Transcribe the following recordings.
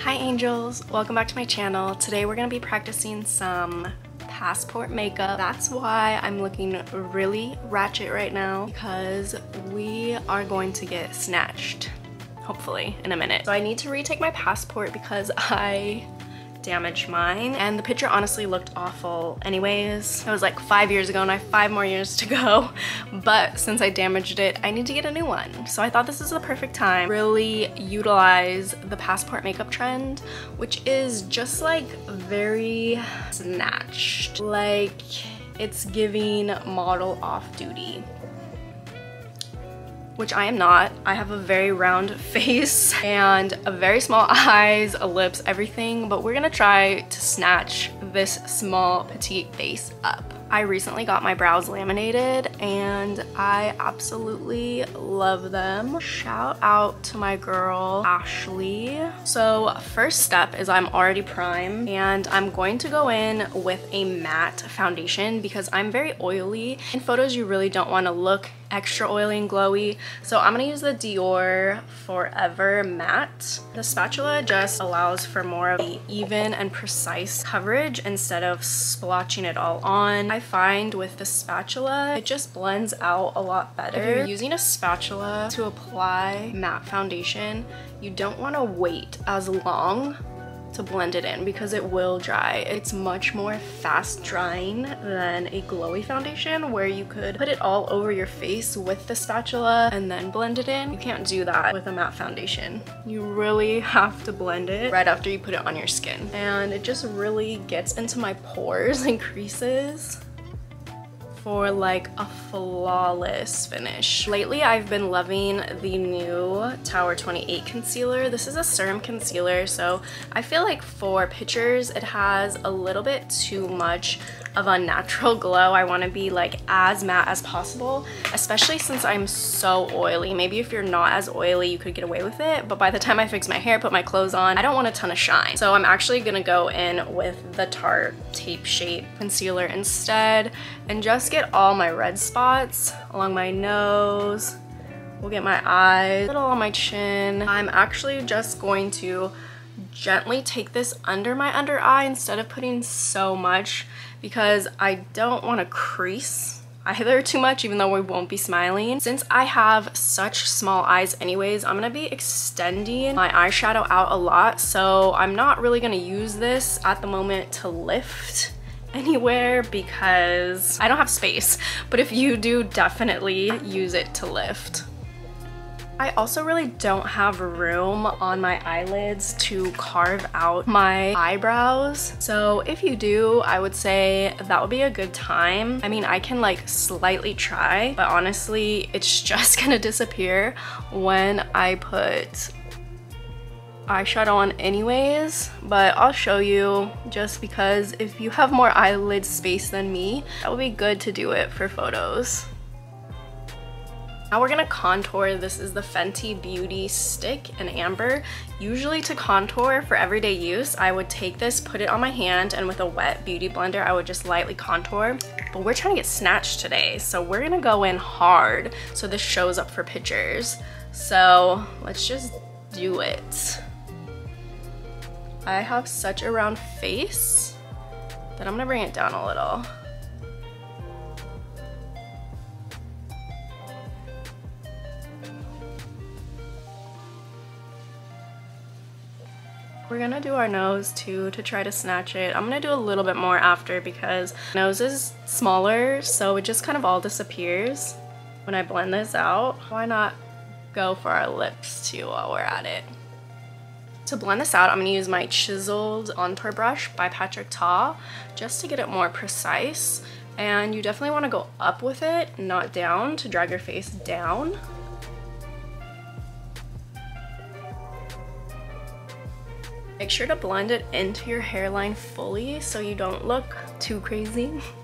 Hi angels, welcome back to my channel. Today we're gonna be practicing some passport makeup. That's why I'm looking really ratchet right now because we are going to get snatched, hopefully, in a minute. So I need to retake my passport because I damaged mine. And the picture honestly looked awful anyways. It was like five years ago and I have five more years to go. But since I damaged it I need to get a new one. So I thought this is the perfect time really utilize the passport makeup trend which is just like very snatched. Like it's giving model off duty which I am not. I have a very round face and a very small eyes, lips, everything, but we're gonna try to snatch this small petite face up. I recently got my brows laminated and I absolutely love them. Shout out to my girl Ashley. So first step is I'm already primed and I'm going to go in with a matte foundation because I'm very oily. In photos you really don't want to look extra oily and glowy. So I'm gonna use the Dior Forever Matte. The spatula just allows for more of the even and precise coverage instead of splotching it all on. I find with the spatula, it just blends out a lot better. If you're using a spatula to apply matte foundation, you don't wanna wait as long to blend it in because it will dry. It's much more fast drying than a glowy foundation where you could put it all over your face with the spatula and then blend it in. You can't do that with a matte foundation. You really have to blend it right after you put it on your skin. And it just really gets into my pores and creases for like a flawless finish. Lately, I've been loving the new Tower 28 concealer. This is a serum concealer, so I feel like for pictures, it has a little bit too much of a natural glow. I want to be like as matte as possible, especially since I'm so oily. Maybe if you're not as oily, you could get away with it, but by the time I fix my hair, put my clothes on, I don't want a ton of shine. So I'm actually gonna go in with the Tarte Tape Shape Concealer instead and just get all my red spots along my nose. We'll get my eyes, a little on my chin. I'm actually just going to gently take this under my under eye instead of putting so much because I don't want to crease either too much even though we won't be smiling. Since I have such small eyes anyways, I'm going to be extending my eyeshadow out a lot so I'm not really going to use this at the moment to lift anywhere because I don't have space but if you do definitely use it to lift. I also really don't have room on my eyelids to carve out my eyebrows. So if you do, I would say that would be a good time. I mean, I can like slightly try, but honestly, it's just gonna disappear when I put eyeshadow on anyways, but I'll show you just because if you have more eyelid space than me, that would be good to do it for photos. Now we're gonna contour. This is the Fenty Beauty Stick in Amber. Usually to contour for everyday use, I would take this, put it on my hand, and with a wet beauty blender, I would just lightly contour. But we're trying to get snatched today, so we're gonna go in hard so this shows up for pictures. So let's just do it. I have such a round face that I'm gonna bring it down a little. We're gonna do our nose too to try to snatch it. I'm gonna do a little bit more after because nose is smaller so it just kind of all disappears when I blend this out. Why not go for our lips too while we're at it? To blend this out, I'm gonna use my chiseled contour brush by Patrick Ta just to get it more precise. And you definitely wanna go up with it, not down, to drag your face down. Make sure to blend it into your hairline fully so you don't look too crazy.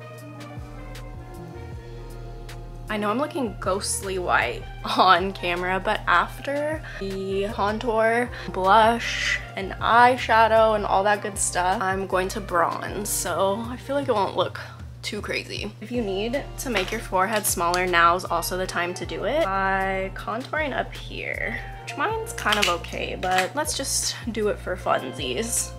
I know I'm looking ghostly white on camera, but after the contour, blush, and eyeshadow, and all that good stuff, I'm going to bronze, so I feel like it won't look too crazy. If you need to make your forehead smaller, now is also the time to do it by contouring up here. which mine's kind of okay, but let's just do it for funsies.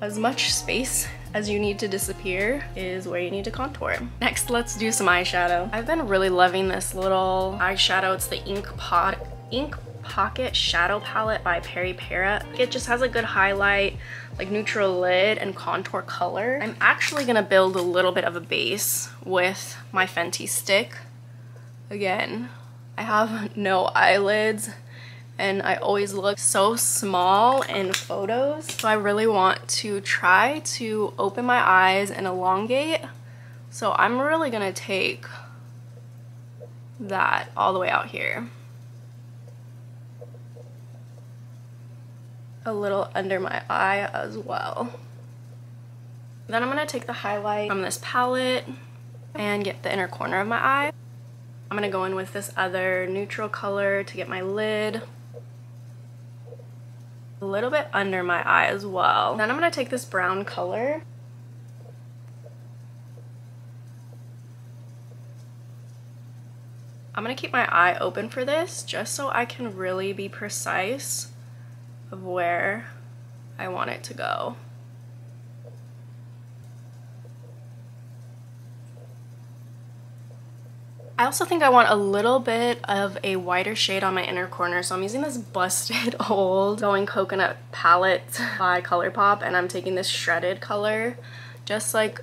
As much space as you need to disappear is where you need to contour. Next, let's do some eyeshadow. I've been really loving this little eyeshadow. It's the Ink Pot Ink Pocket Shadow Palette by Peripera. It just has a good highlight, like neutral lid and contour color. I'm actually gonna build a little bit of a base with my Fenty stick. Again, I have no eyelids and I always look so small in photos. So I really want to try to open my eyes and elongate. So I'm really gonna take that all the way out here. A little under my eye as well. Then I'm gonna take the highlight from this palette and get the inner corner of my eye. I'm gonna go in with this other neutral color to get my lid a little bit under my eye as well. Then I'm going to take this brown color I'm going to keep my eye open for this just so I can really be precise of where I want it to go. I also think I want a little bit of a whiter shade on my inner corner. So I'm using this busted old Going Coconut palette by ColourPop and I'm taking this shredded color just like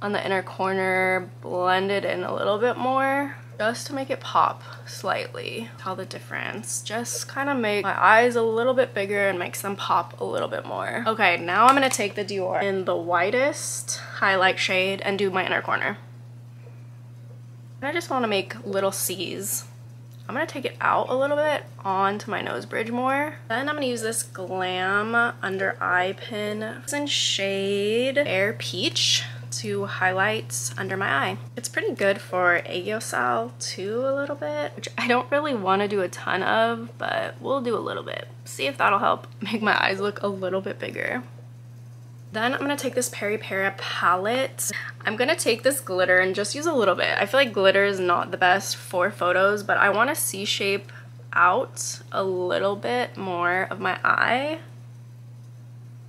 on the inner corner, blend it in a little bit more just to make it pop slightly. Tell the difference. Just kind of make my eyes a little bit bigger and makes them pop a little bit more. Okay, now I'm going to take the Dior in the whitest highlight shade and do my inner corner. I just want to make little C's. I'm going to take it out a little bit onto my nose bridge more. Then I'm going to use this Glam under eye pin in shade Air Peach to highlight under my eye. It's pretty good for aegyosal too a little bit, which I don't really want to do a ton of, but we'll do a little bit. See if that'll help make my eyes look a little bit bigger. Then I'm going to take this Peripera palette. I'm going to take this glitter and just use a little bit. I feel like glitter is not the best for photos, but I want to C-shape out a little bit more of my eye.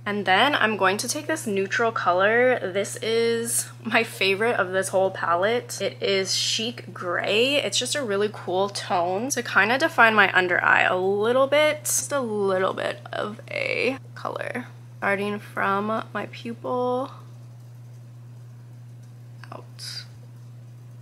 And then I'm going to take this neutral color. This is my favorite of this whole palette. It is Chic Gray. It's just a really cool tone to kind of define my under eye a little bit. Just a little bit of a color starting from my pupil out.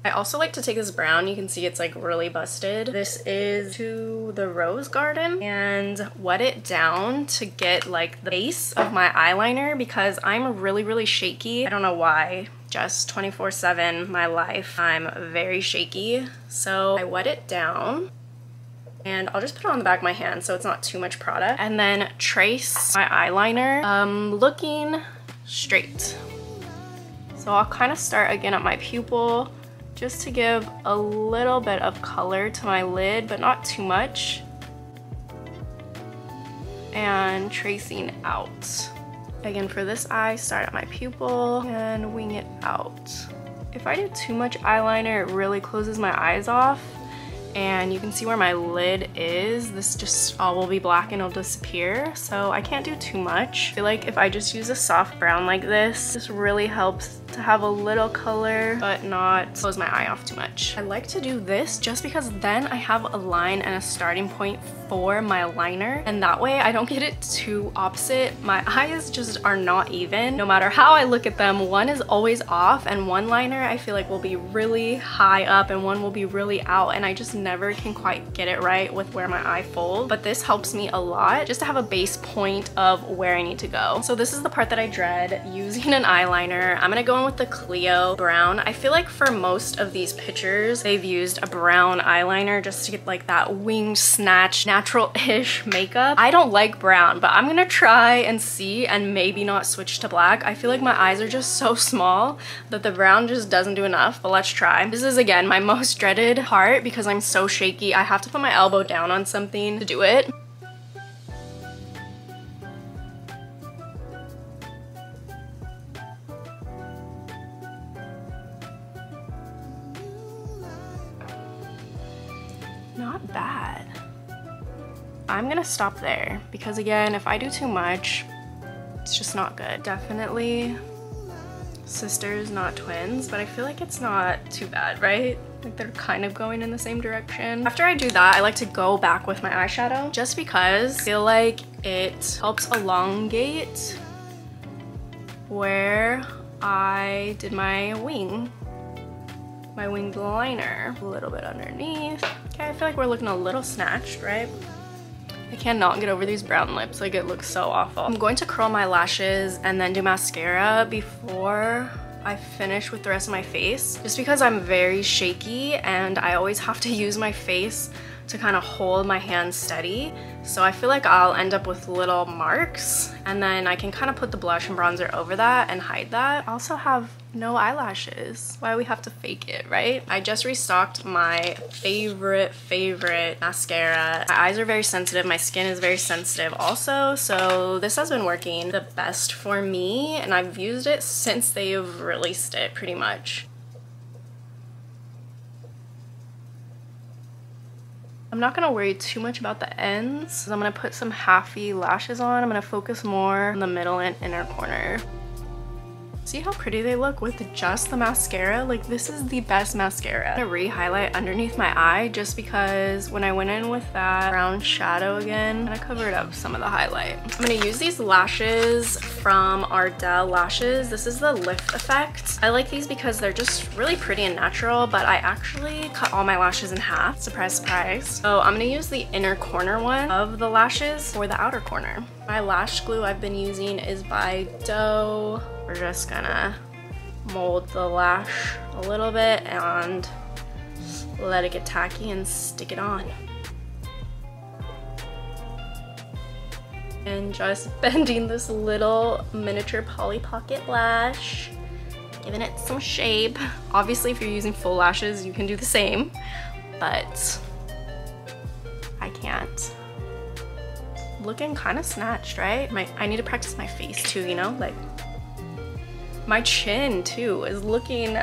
I also like to take this brown. You can see it's like really busted. This is to the Rose Garden and wet it down to get like the base of my eyeliner because I'm really, really shaky. I don't know why just 24 7 my life I'm very shaky so I wet it down and I'll just put it on the back of my hand so it's not too much product. And then trace my eyeliner. Um, looking straight. So I'll kind of start again at my pupil just to give a little bit of color to my lid but not too much. And tracing out. Again for this eye start at my pupil and wing it out. If I do too much eyeliner it really closes my eyes off and you can see where my lid is. This just all will be black and it'll disappear. So I can't do too much. I feel like if I just use a soft brown like this, this really helps to have a little color but not close my eye off too much. I like to do this just because then I have a line and a starting point for my liner and that way I don't get it too opposite. My eyes just are not even. No matter how I look at them, one is always off and one liner I feel like will be really high up and one will be really out and I just never can quite get it right with where my eye folds. But this helps me a lot just to have a base point of where I need to go. So this is the part that I dread using an eyeliner. I'm gonna go in with the Clio brown. I feel like for most of these pictures, they've used a brown eyeliner just to get like that winged snatch, natural-ish makeup. I don't like brown, but I'm gonna try and see and maybe not switch to black. I feel like my eyes are just so small that the brown just doesn't do enough, but let's try. This is again my most dreaded part because I'm so shaky. I have to put my elbow down on something to do it. Gonna stop there because again, if I do too much, it's just not good. Definitely sisters, not twins, but I feel like it's not too bad, right? Like they're kind of going in the same direction. After I do that, I like to go back with my eyeshadow just because I feel like it helps elongate where I did my wing my winged liner a little bit underneath. Okay, I feel like we're looking a little snatched, right? I cannot get over these brown lips, like it looks so awful. I'm going to curl my lashes and then do mascara before I finish with the rest of my face. Just because I'm very shaky and I always have to use my face to kind of hold my hand steady. So I feel like I'll end up with little marks and then I can kind of put the blush and bronzer over that and hide that. I also have no eyelashes. Why we have to fake it, right? I just restocked my favorite, favorite mascara. My eyes are very sensitive. My skin is very sensitive also. So this has been working the best for me and I've used it since they've released it pretty much. I'm not gonna worry too much about the ends. I'm gonna put some halfy lashes on. I'm gonna focus more on the middle and inner corner. See how pretty they look with just the mascara? Like this is the best mascara. Gonna re-highlight underneath my eye just because when I went in with that brown shadow again, I covered up some of the highlight. I'm gonna use these lashes from Ardell Lashes. This is the Lift Effect. I like these because they're just really pretty and natural, but I actually cut all my lashes in half. Surprise, surprise. So I'm gonna use the inner corner one of the lashes for the outer corner. My lash glue I've been using is by Doe we're just gonna mold the lash a little bit and let it get tacky and stick it on. And just bending this little miniature Polly Pocket lash, giving it some shape. Obviously, if you're using full lashes, you can do the same, but I can't. Looking kind of snatched, right? My, I need to practice my face too, you know? Like, my chin too is looking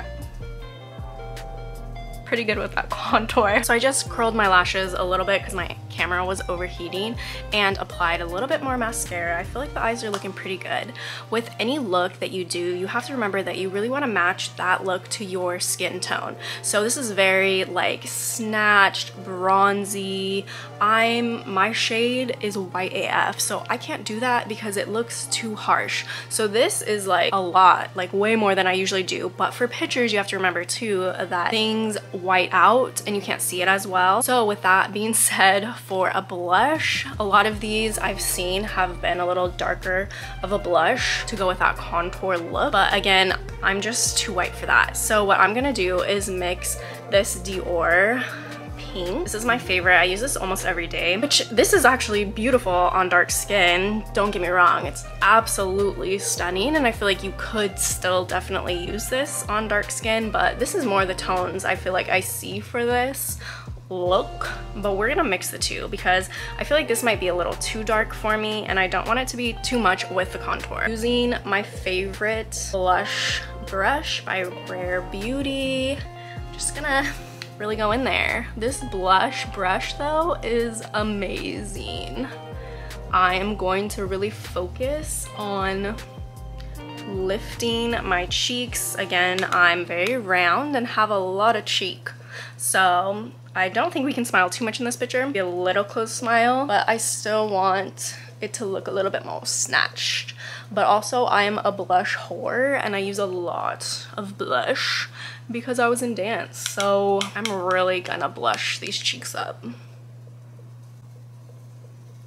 pretty good with that contour. So I just curled my lashes a little bit because my camera was overheating and applied a little bit more mascara. I feel like the eyes are looking pretty good. With any look that you do, you have to remember that you really want to match that look to your skin tone. So this is very like snatched, bronzy. I'm, my shade is white AF, so I can't do that because it looks too harsh. So this is like a lot, like way more than I usually do. But for pictures, you have to remember too that things white out and you can't see it as well. So with that being said, for a blush. A lot of these I've seen have been a little darker of a blush to go with that contour look. But again, I'm just too white for that. So what I'm gonna do is mix this Dior pink. This is my favorite. I use this almost every day, which this is actually beautiful on dark skin. Don't get me wrong. It's absolutely stunning. And I feel like you could still definitely use this on dark skin, but this is more the tones I feel like I see for this look but we're gonna mix the two because I feel like this might be a little too dark for me and I don't want it to be too much with the contour. Using my favorite blush brush by Rare Beauty. I'm Just gonna really go in there. This blush brush though is amazing. I am going to really focus on lifting my cheeks. Again, I'm very round and have a lot of cheek. So I don't think we can smile too much in this picture. Be a little close smile, but I still want it to look a little bit more snatched. But also I am a blush whore and I use a lot of blush because I was in dance. So I'm really gonna blush these cheeks up.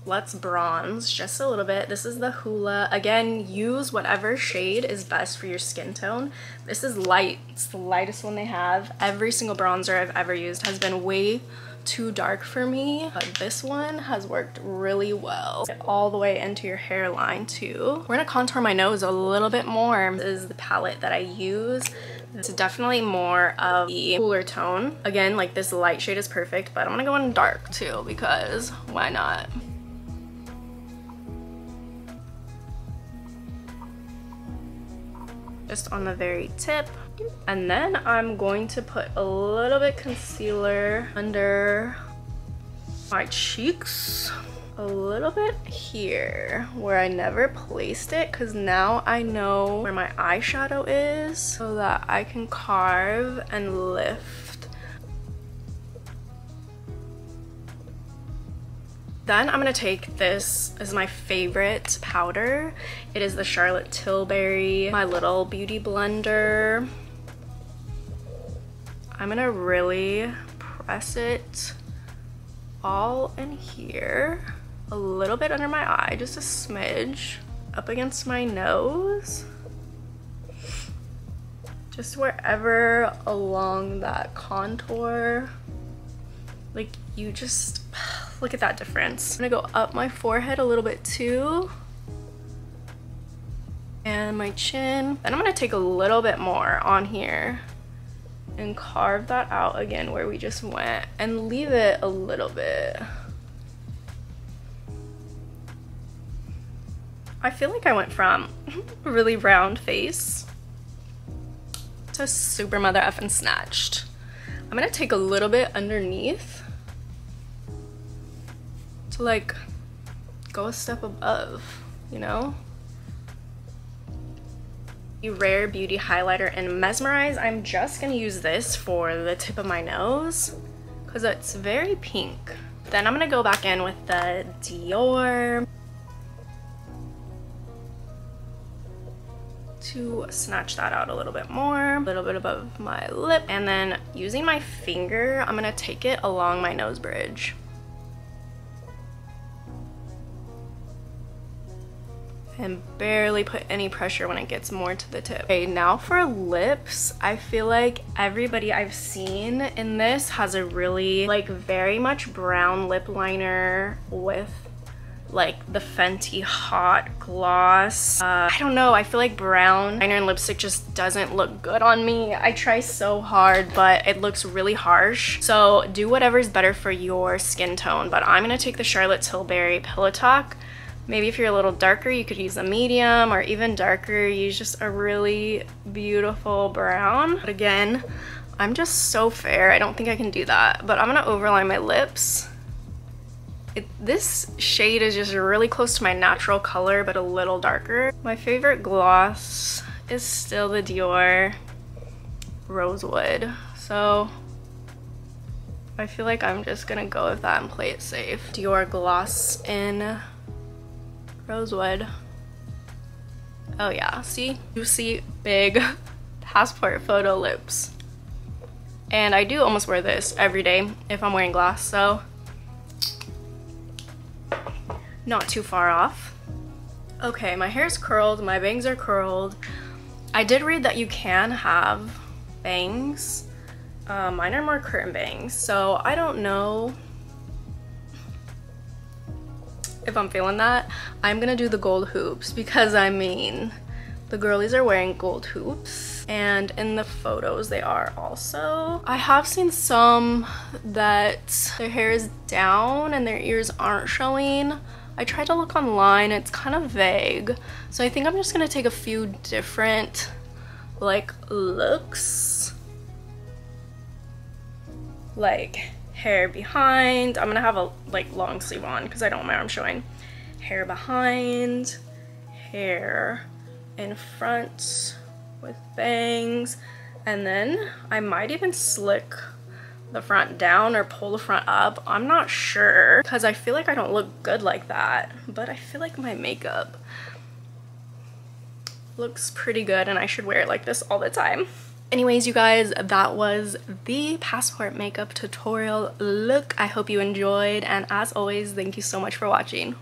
Let's bronze just a little bit. This is the Hoola. Again, use whatever shade is best for your skin tone. This is light. It's the lightest one they have. Every single bronzer I've ever used has been way too dark for me, but this one has worked really well. Get all the way into your hairline too. We're gonna contour my nose a little bit more. This is the palette that I use. It's definitely more of the cooler tone. Again, like this light shade is perfect, but I'm gonna go in dark too because why not? just on the very tip. And then I'm going to put a little bit concealer under my cheeks. A little bit here where I never placed it because now I know where my eyeshadow is so that I can carve and lift. Then I'm gonna take this is my favorite powder. It is the Charlotte Tilbury, my little beauty blender. I'm gonna really press it all in here a little bit under my eye, just a smidge, up against my nose. Just wherever along that contour. Like you just, look at that difference. I'm gonna go up my forehead a little bit too. And my chin. Then I'm gonna take a little bit more on here and carve that out again where we just went and leave it a little bit. I feel like I went from a really round face to super mother effing snatched. I'm gonna take a little bit underneath to like go a step above, you know? Rare Beauty highlighter in Mesmerize. I'm just gonna use this for the tip of my nose because it's very pink. Then I'm gonna go back in with the Dior to snatch that out a little bit more, a little bit above my lip. And then using my finger, I'm gonna take it along my nose bridge. and barely put any pressure when it gets more to the tip. Okay, now for lips, I feel like everybody I've seen in this has a really like very much brown lip liner with like the Fenty Hot Gloss. Uh, I don't know, I feel like brown liner and lipstick just doesn't look good on me. I try so hard, but it looks really harsh. So do whatever's better for your skin tone. But I'm gonna take the Charlotte Tilbury Pillow Talk. Maybe if you're a little darker, you could use a medium or even darker, use just a really beautiful brown. But again, I'm just so fair. I don't think I can do that. But I'm gonna overline my lips it, this shade is just really close to my natural color, but a little darker. My favorite gloss is still the Dior Rosewood. So I feel like I'm just gonna go with that and play it safe. Dior Gloss in Rosewood. Oh yeah, see? You see big passport photo lips. And I do almost wear this every day if I'm wearing gloss, so not too far off. Okay, my hair's curled, my bangs are curled. I did read that you can have bangs. Uh, mine are more curtain bangs, so I don't know if I'm feeling that. I'm gonna do the gold hoops because I mean, the girlies are wearing gold hoops and in the photos they are also. I have seen some that their hair is down and their ears aren't showing. I tried to look online, it's kind of vague. So I think I'm just gonna take a few different like looks. Like hair behind. I'm gonna have a like long sleeve on because I don't my arm showing. Hair behind, hair in front with bangs. And then I might even slick the front down or pull the front up. I'm not sure because I feel like I don't look good like that, but I feel like my makeup looks pretty good and I should wear it like this all the time. Anyways, you guys, that was the passport makeup tutorial look. I hope you enjoyed and as always, thank you so much for watching.